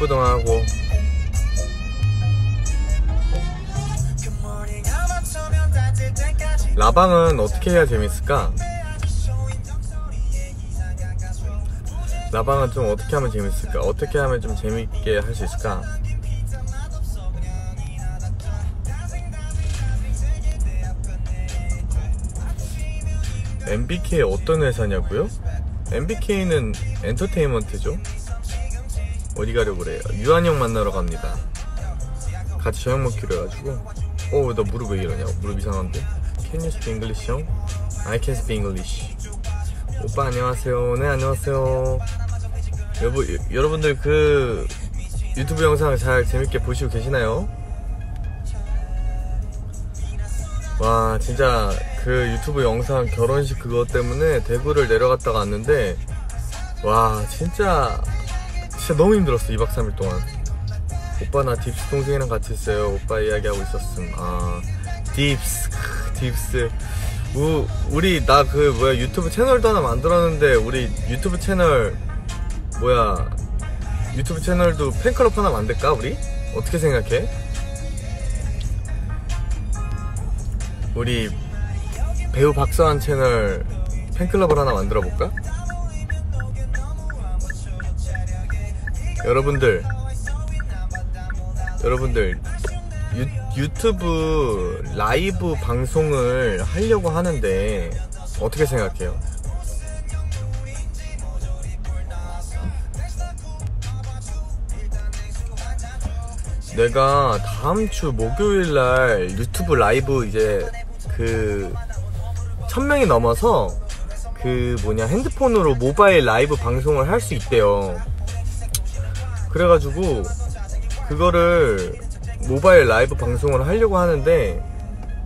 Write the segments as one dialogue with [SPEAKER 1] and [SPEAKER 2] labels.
[SPEAKER 1] 날씨도 찌뿌둥하고 라방은 어떻게 해야 재밌을까? 라방은 좀 어떻게 하면 재밌을까? 어떻게 하면 좀 재밌게 할 수 있을까? MBK 어떤 회사냐고요? MBK는 엔터테인먼트죠. 어디 가려고 그래요? 유한 형 만나러 갑니다. 같이 저녁 먹기로 해가지고. 어, 나 무릎 왜 이러냐? 무릎 이상한데? Can you speak English, 형? I can speak English. 오빠 안녕하세요. 네 안녕하세요. 여보, 여, 여러분들 그 유튜브 영상 잘 재밌게 보시고 계시나요? 와 진짜 그 유튜브 영상 결혼식 그거 때문에 대구를 내려갔다가 왔는데 와 진짜 진짜 너무 힘들었어 2박 3일 동안 오빠 나 딥스 동생이랑 같이 있어요 오빠 이야기하고 있었음 아 딥스 크, 딥스 우, 우리 나 그 뭐야 유튜브 채널도 하나 만들었는데 우리 유튜브 채널 뭐야 유튜브 채널도 팬클럽 하나 만들까 우리? 어떻게 생각해? 우리 배우 박서한 채널 팬클럽을 하나 만들어 볼까? 여러분들 여러분들 유, 유튜브 라이브 방송을 하려고 하는데 어떻게 생각해요? 내가 다음 주 목요일 날 유튜브 라이브 이제 그 1000명이 넘어서 그 뭐냐 핸드폰으로 모바일 라이브 방송을 할 수 있대요. 그래가지고 그거를 모바일 라이브 방송을 하려고 하는데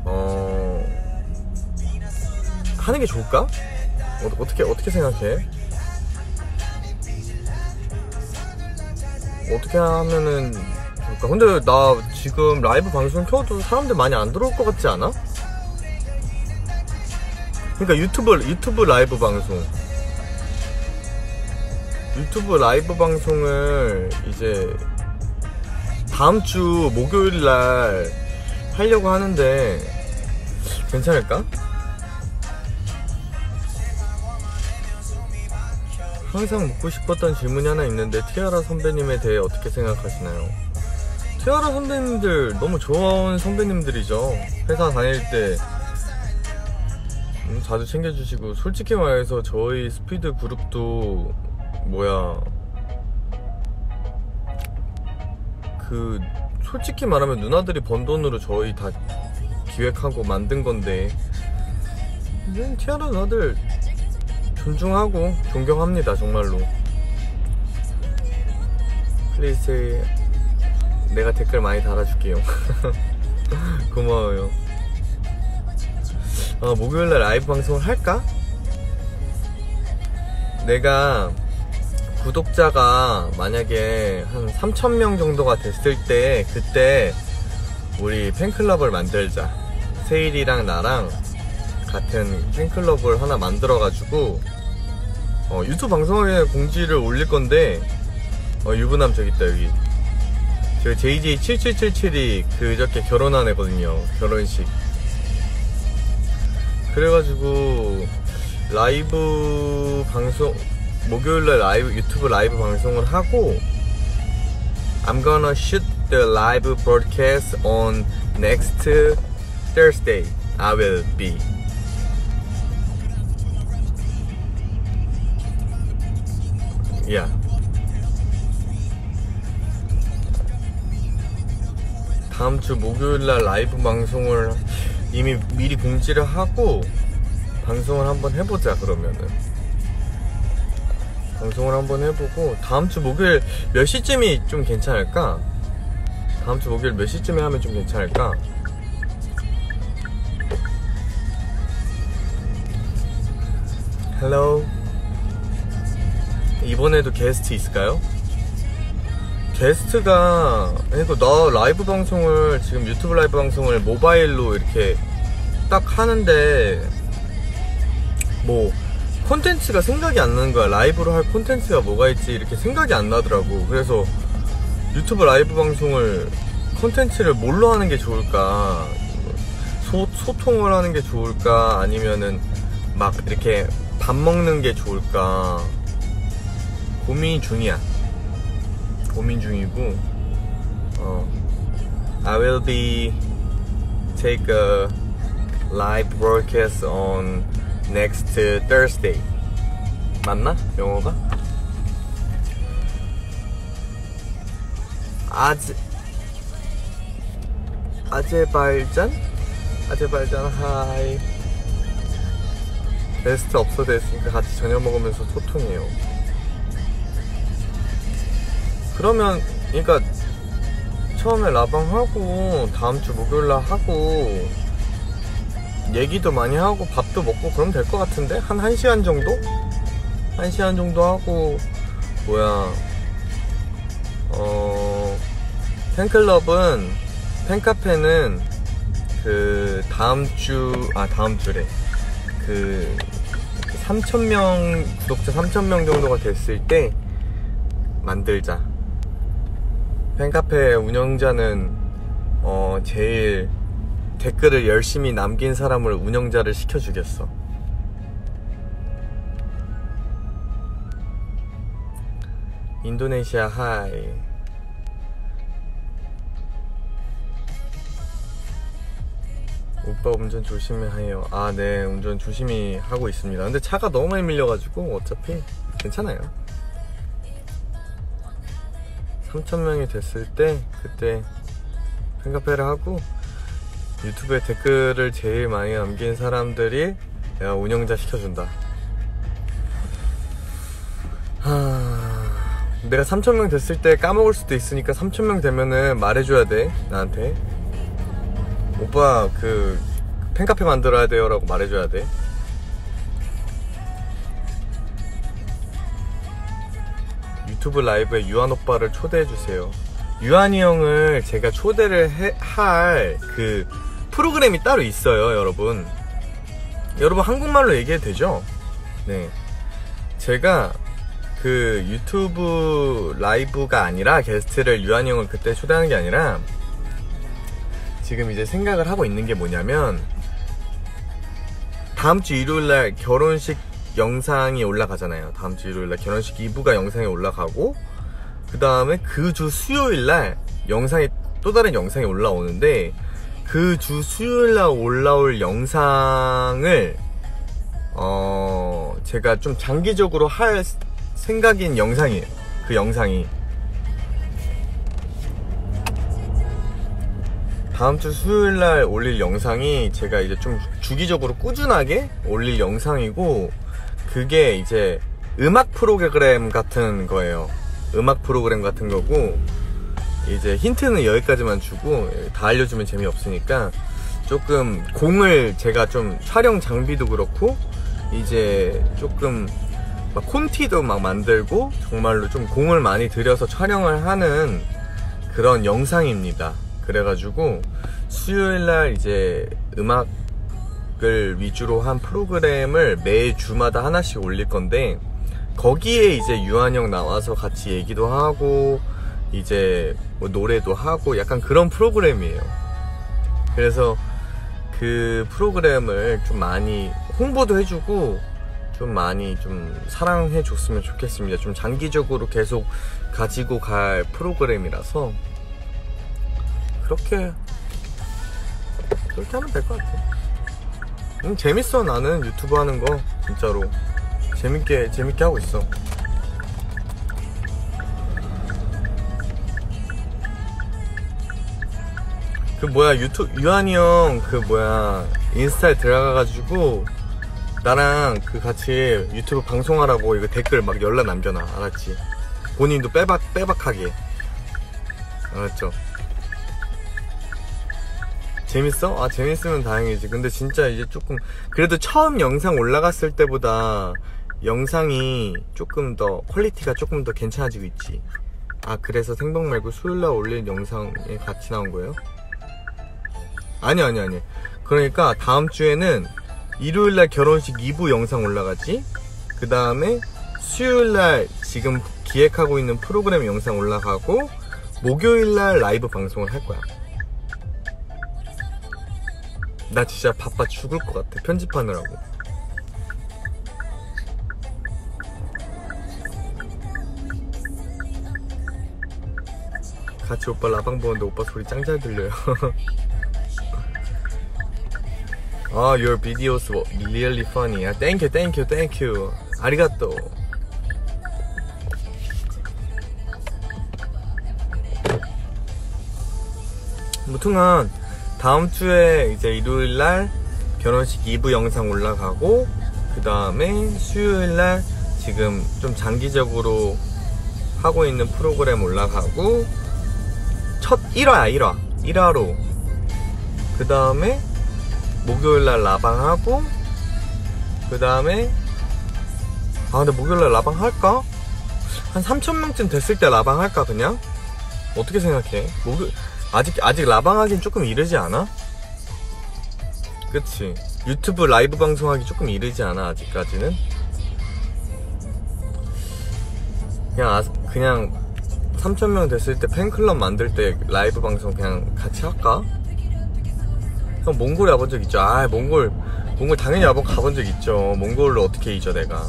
[SPEAKER 1] 어 하는 게 좋을까? 어, 어떻게 어떻게 생각해? 어떻게 하면은 좋을까? 근데 나 지금 라이브 방송 켜도 사람들 많이 안 들어올 것 같지 않아? 그러니까 유튜브 유튜브 라이브 방송 유튜브 라이브 방송을 이제 다음 주 목요일 날 하려고 하는데 괜찮을까? 항상 묻고 싶었던 질문이 하나 있는데 티아라 선배님에 대해 어떻게 생각하시나요? 티아라 선배님들 너무 좋은 선배님들이죠. 회사 다닐 때 음, 자주 챙겨주시고 솔직히 말해서 저희 스피드 그룹도 뭐야. 그 솔직히 말하면 누나들이 번 돈으로 저희 다 기획하고 만든 건데 음, 티아라 누나들 존중하고 존경합니다 정말로. please 내가 댓글 많이 달아줄게요. 고마워요. 어, 목요일날 라이브 방송을 할까? 내가 구독자가 만약에 한 3,000명 정도가 됐을 때 그때 우리 팬클럽을 만들자. 세일이랑 나랑 같은 팬클럽을 하나 만들어가지고 어, 유튜브 방송에 공지를 올릴 건데 어, 유부남 저기 있다 여기. 저 JJ7777이 그저께 결혼한 애거든요 결혼식. 그래가지고 라이브 방송 목요일날 라이브 유튜브 라이브 방송을 하고 I'm gonna shoot the live broadcast on next Thursday. I will be. Yeah. 다음 주 목요일 날 라이브 방송을 이미 미리 공지를 하고 방송을 한번 해보자 그러면은 방송을 한번 해보고 다음 주 목요일 몇 시쯤이 좀 괜찮을까? 다음 주 목요일 몇 시쯤에 하면 좀 괜찮을까? hello 이번에도 게스트 있을까요? 게스트가 그러니까 나 라이브 방송을 지금 유튜브 라이브 방송을 모바일로 이렇게 딱 하는데 뭐 콘텐츠가 생각이 안 나는 거야. 라이브로 할 콘텐츠가 뭐가 있지 이렇게 생각이 안 나더라고. 그래서 유튜브 라이브 방송을 콘텐츠를 뭘로 하는 게 좋을까? 소, 소통을 하는 게 좋을까? 아니면은 막 이렇게 밥 먹는 게 좋을까? 고민 중이야. 고민 중이고, 어, I will be take a live broadcast on next Thursday. 맞나? 영어가? 아제 아제발잔? 아제발잔 하이 게스트 없어도 됐으니까 같이 저녁 먹으면서 소통해요 그러면 그러니까 처음에 라방 하고 다음 주 목요일 날 하고 얘기도 많이 하고 밥도 먹고 그러면 될것 같은데? 한 1시간 정도? 1시간 정도 하고 뭐야. 어 팬클럽은 팬카페는 그 다음 주 아 다음 주래. 그 3,000명 구독자 3,000명 정도가 됐을 때 만들자. 팬카페 운영자는 어 제일 댓글을 열심히 남긴 사람을 운영자를 시켜주겠어 인도네시아 하이 오빠 운전 조심히 해요. 아, 네, 운전 조심히 하고 있습니다. 근데 차가 너무 많이 밀려가지고 어차피 괜찮아요. 3,000명이 됐을 때 그때 팬카페를 하고 유튜브에 댓글을 제일 많이 남긴 사람들이 내가 운영자 시켜준다. 하... 내가 3,000명 됐을 때 까먹을 수도 있으니까 3,000명 되면은 말해줘야 돼, 나한테. 오빠 그 팬카페 만들어야 돼요 라고 말해줘야 돼 유튜브 라이브에 유한 오빠를 초대해주세요 유한이 형을 제가 초대를 할 그 프로그램이 따로 있어요 여러분 여러분 한국말로 얘기해도 되죠? 네 제가 그 유튜브 라이브가 아니라 게스트를 유한이 형을 그때 초대하는 게 아니라 지금 이제 생각을 하고 있는 게 뭐냐면 다음 주 일요일 날 결혼식 영상이 올라가잖아요. 다음 주 일요일 날 결혼식 2부가 영상이 올라가고 그 다음에 그 주 수요일 날 영상이 또 다른 영상이 올라오는데 그 주 수요일 날 올라올 영상을 어 제가 좀 장기적으로 할 생각인 영상이에요. 그 영상이 다음 주 수요일 날 올릴 영상이 제가 이제 좀 주기적으로 꾸준하게 올릴 영상이고 그게 이제 음악 프로그램 같은 거예요. 음악 프로그램 같은 거고 이제 힌트는 여기까지만 주고 다 알려주면 재미없으니까 조금 공을 제가 좀 촬영 장비도 그렇고 이제 조금 막 콘티도 막 만들고 정말로 좀 공을 많이 들여서 촬영을 하는 그런 영상입니다. 그래가지고 수요일날 이제 음악을 위주로 한 프로그램을 매 주마다 하나씩 올릴 건데 거기에 이제 유한형 나와서 같이 얘기도 하고 이제 뭐 노래도 하고 약간 그런 프로그램이에요. 그래서 그 프로그램을 좀 많이 홍보도 해주고 좀 많이 좀 사랑해 줬으면 좋겠습니다. 좀 장기적으로 계속 가지고 갈 프로그램이라서 그렇게 그렇게 하면 될 것 같아. 응, 재밌어 나는 유튜브 하는 거 진짜로 재밌게 재밌게 하고 있어. 그 뭐야 유튜브 유한이 형 그 뭐야 인스타에 들어가가지고 나랑 그 같이 유튜브 방송하라고 이거 댓글 막 연락 남겨놔 알았지? 본인도 빼박 빼박하게 알았죠? 재밌어? 아 재밌으면 다행이지 근데 진짜 이제 조금 그래도 처음 영상 올라갔을 때보다 영상이 조금 더 퀄리티가 조금 더 괜찮아지고 있지 아 그래서 생방 말고 수요일날 올릴 영상에 같이 나온 거예요? 아니 아니 아니 그러니까 다음 주에는 일요일날 결혼식 2부 영상 올라가지 그 다음에 수요일날 지금 기획하고 있는 프로그램 영상 올라가고 목요일날 라이브 방송을 할 거야. 나 진짜 바빠 죽을 것 같아 편집하느라고. 같이 오빠 라방 보는데 오빠 소리 짱 잘 들려요. 아, your videos were really funny. 아, thank you, thank you, thank you. 아리가또. 무튼간 다음 주에 이제 일요일 날 결혼식 2부 영상 올라가고 그 다음에 수요일 날 지금 좀 장기적으로 하고 있는 프로그램 올라가고 첫 1화야 1화 1화로 그 다음에 목요일날 라방하고 그 다음에 아 근데 목요일날 라방 할까? 한 3천명쯤 됐을 때 라방 할까 그냥? 어떻게 생각해? 목요 아직 아직 라방 하긴 조금 이르지 않아? 그치 유튜브 라이브 방송하기 조금 이르지 않아 아직까지는? 그냥 아, 그냥 3천명 됐을 때 팬클럽 만들 때 라이브 방송 그냥 같이 할까? 형 몽골에 와본 적 있죠? 아 몽골. 몽골 당연히 와본 가본 적 있죠. 몽골을 어떻게 잊어 내가?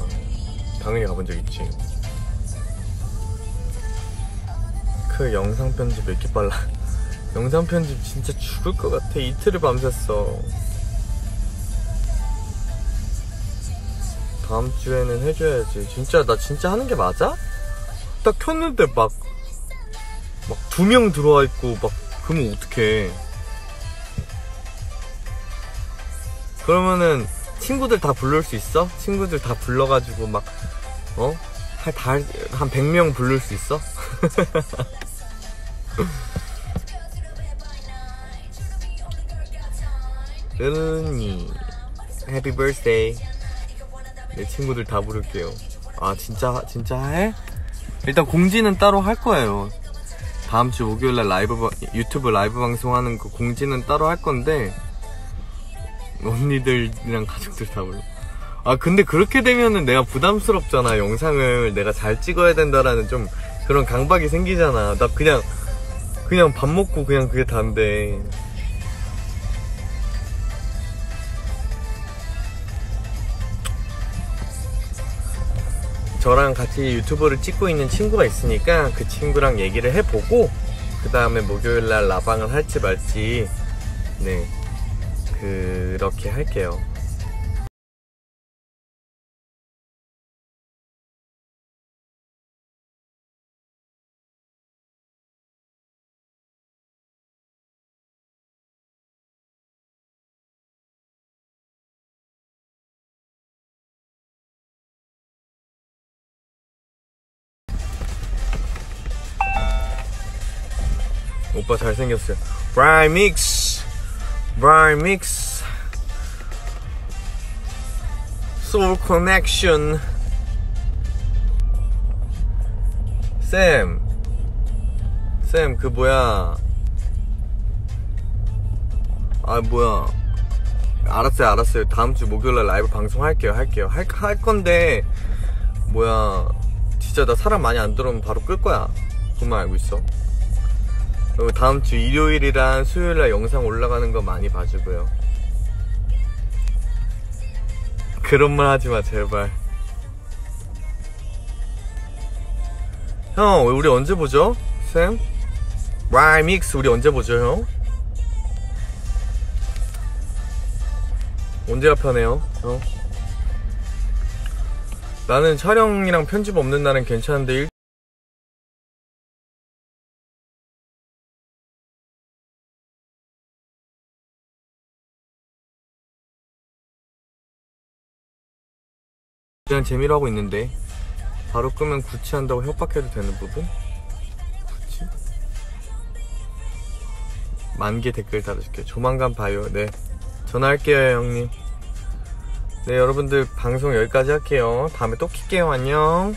[SPEAKER 1] 당연히 가본 적 있지. 그 영상 편집 왜 이렇게 빨라? 영상 편집 진짜 죽을 것 같아. 이틀을 밤샜어. 다음 주에는 해줘야지. 진짜 나 진짜 하는 게 맞아? 딱 켰는데 막 막 두 명 들어와 있고 막 그러면 어떡해 그러면은 친구들 다 부를 수 있어? 친구들 다 불러가지고 막 어? 한, 다, 한 100명 부를 수 있어? 은이 해피 birthday 내 친구들 다 부를게요 아 진짜 진짜 해? 일단 공지는 따로 할 거예요 다음 주 목요일날 라이브 바- 유튜브 라이브 방송하는 그 공지는 따로 할 건데 언니들이랑 가족들 다 불러 아 근데 그렇게 되면은 내가 부담스럽잖아. 영상을 내가 잘 찍어야 된다라는 좀 그런 강박이 생기잖아. 나 그냥 그냥 밥 먹고 그냥 그게 다인데. 저랑 같이 유튜브를 찍고 있는 친구가 있으니까 그 친구랑 얘기를 해보고 그 다음에 목요일날 라방을 할지 말지. 네 그렇게 할게요. 오빠 잘생겼어요. 브라이 믹스 브라이 믹스 소울 커넥션 쌤, 쌤, 그 뭐야. 아, 뭐야. 알았어요, 알았어요. 다음 주 목요일날 라이브 방송 할게요, 할게요. 할, 할 건데, 뭐야. 진짜 나 사람 많이 안 들어오면 바로 끌 거야. 그만 알고 있어. 다음 주 일요일이랑 수요일 날 영상 올라가는 거 많이 봐주고요. 그런 말 하지 마, 제발. 형, 우리 언제 보죠? 쌤? 라이믹스 우리 언제 보죠, 형? 언제가 편해요, 형? 나는 촬영이랑 편집 없는 날은 괜찮은데 그냥 재미로 하고 있는데 바로 끄면 구치한다고 협박해도 되는 부분? 구치? 만개 댓글 달아줄게요. 조만간 봐요. 네. 전화할게요, 형님. 네, 여러분들 방송 여기까지 할게요. 다음에 또 킬게요. 안녕.